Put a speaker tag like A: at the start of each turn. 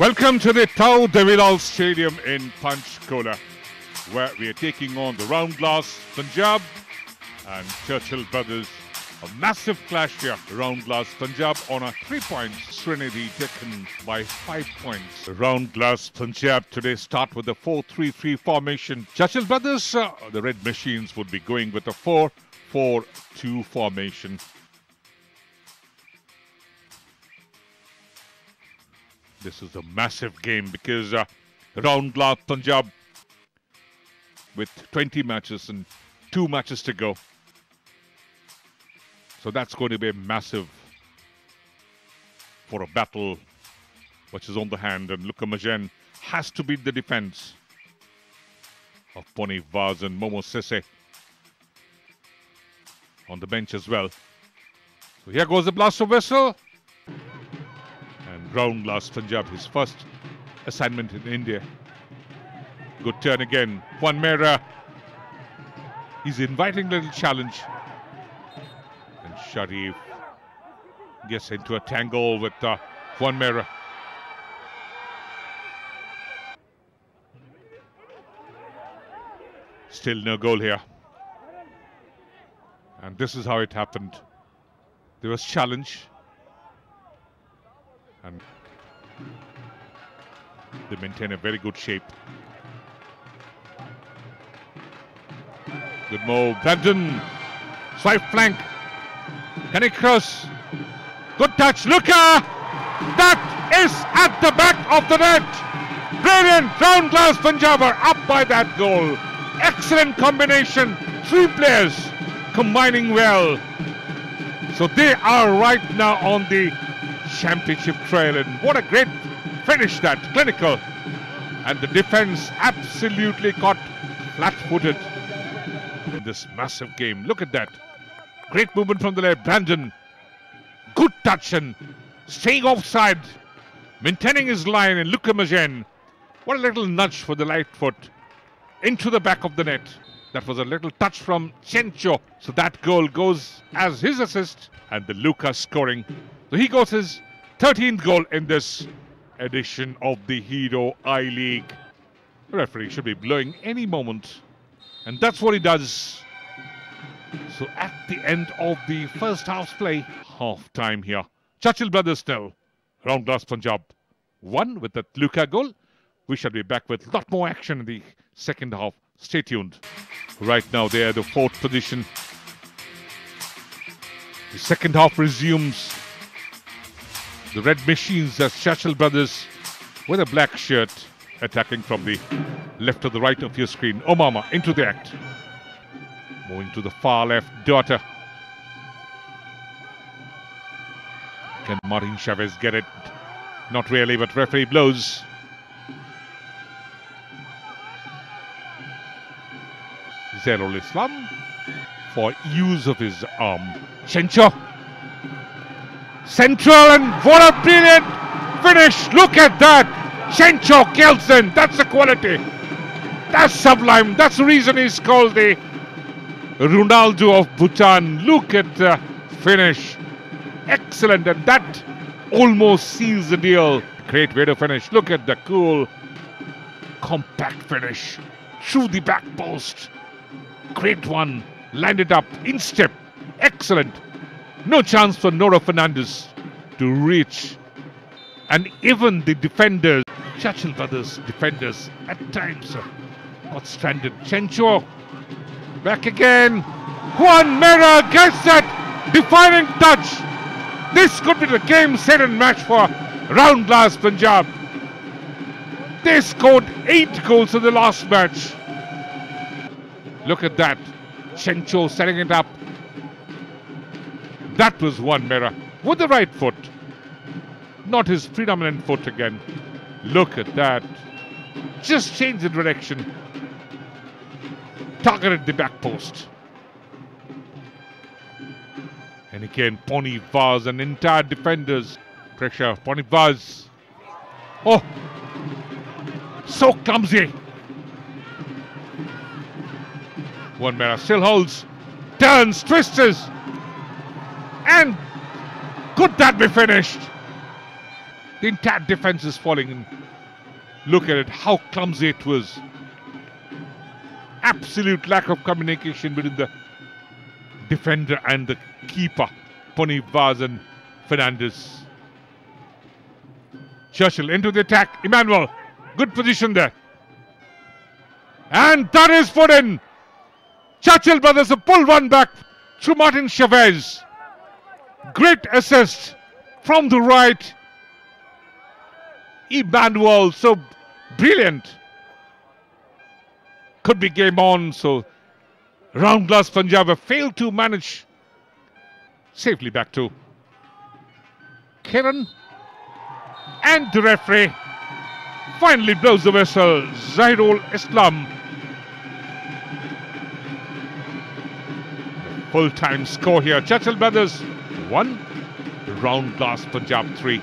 A: Welcome to the Tau Devilal Stadium in Panchkula, where we are taking on the RoundGlass Punjab and Churchill Brothers. A massive clash here. RoundGlass Punjab on a three points. Srinidhi taken by five points. RoundGlass Punjab today start with a 4-3-3 formation. Churchill Brothers, uh, the Red Machines, would be going with a 4-4-2 formation. This is a massive game because uh, RoundGlass Punjab with 20 matches and two matches to go. So that's going to be massive for a battle which is on the hand. And Luka Majcen has to beat the defense of Pony Vaz and Momo Sese on the bench as well. So here goes the blaster whistle. And RoundGlass Punjab, his first assignment in India. Good turn again. Juan Mera. He's inviting little challenge. And Sharif gets into a tangle with uh, Juan Mera. Still no goal here. And this is how it happened. There was challenge. And they maintain a very good shape. Good move. Brandon. Swipe flank. Can he cross? Good touch. Luka! That is at the back of the net. Brilliant. RoundGlass Punjab are up by that goal. Excellent combination. Three players combining well. So they are right now on the championship trail. And what a great finish that. Clinical. And the defense absolutely caught flat footed in this massive game. Look at that. Great movement from the left. Brandon. Good touch and staying offside. Maintaining his line and Luka Majcen. What a little nudge for the light foot into the back of the net. That was a little touch from Chencho. So that goal goes as his assist and the Luka scoring. So he got his 13th goal in this edition of the Hero I League. The referee should be blowing any moment. And that's what he does. So at the end of the first half's play, half time here. Churchill Brothers still. RoundGlass Punjab one with that Luka goal. We shall be back with a lot more action in the second half. Stay tuned. Right now, they are the fourth position. The second half resumes. The red machines as Churchill Brothers with a black shirt attacking from the left to the right of your screen. Omama into the act. Moving to the far left, Daughter. Can Martin Chaves get it? Not really, but referee blows. Zerul Islam for use of his arm. Chencho. Central and what a brilliant finish. Look at that. Chencho Gyeltshen. That's the quality. That's sublime. That's the reason he's called the Ronaldo of Bhutan. Look at the finish. Excellent. And that almost seals the deal. Great way to finish. Look at the cool, compact finish through the back post. Great one. Landed up in step. Excellent. No chance for Nora Fernandes to reach. And even the defenders, Churchill Brothers defenders, at times got stranded. Chencho back again. Juan Mera gets that defining touch. This could be the game, set, and match for RoundGlass Punjab. They scored eight goals in the last match. Look at that. Chencho setting it up. That was Juan Mera with the right foot. Not his predominant foot again. Look at that. Just change the direction. Targeted the back post. And again, Pony Vaz and entire defenders. Pressure. Pony Vaz. Oh! So clumsy. Juan Mera still holds, turns, twists, and could that be finished? The entire defense is falling in. Look at it, how clumsy it was. Absolute lack of communication between the defender and the keeper, Pony Vaz and Fernandes. Churchill into the attack. Emmanuel, good position there. And that is put in. Churchill brothers have pulled one back through Martin Chaves. Great assist from the right. Emmanuel, so brilliant. Could be game on, so RoundGlass Punjab have failed to manage safely back to Kiran. And the referee finally blows the whistle. Zahirul Islam. Full time score here. Churchill Brothers 1, RoundGlass Punjab 3.